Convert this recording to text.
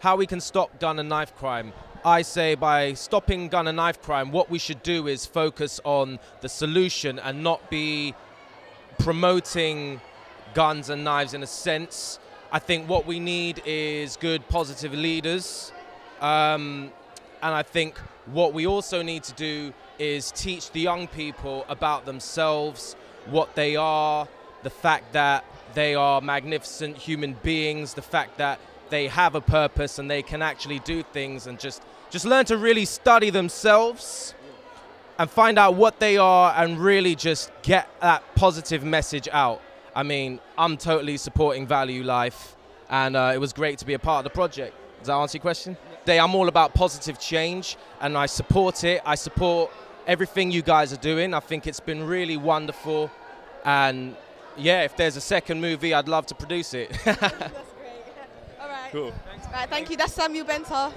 how we can stop gun and knife crime. I say by stopping gun and knife crime, what we should do is focus on the solution and not be promoting guns and knives in a sense. I think what we need is good, positive leaders. Um, and I think what we also need to do is teach the young people about themselves, what they are, the fact that they are magnificent human beings, the fact that they have a purpose and they can actually do things and just just learn to really study themselves and find out what they are and really just get that positive message out. I mean, I'm totally supporting Value Life and uh, it was great to be a part of the project. Does that answer your question? Today I'm all about positive change and I support it. I support everything you guys are doing. I think it's been really wonderful and yeah, if there's a second movie, I'd love to produce it. That's great. All right. Cool. Right, thank you. That's Samuell Benta.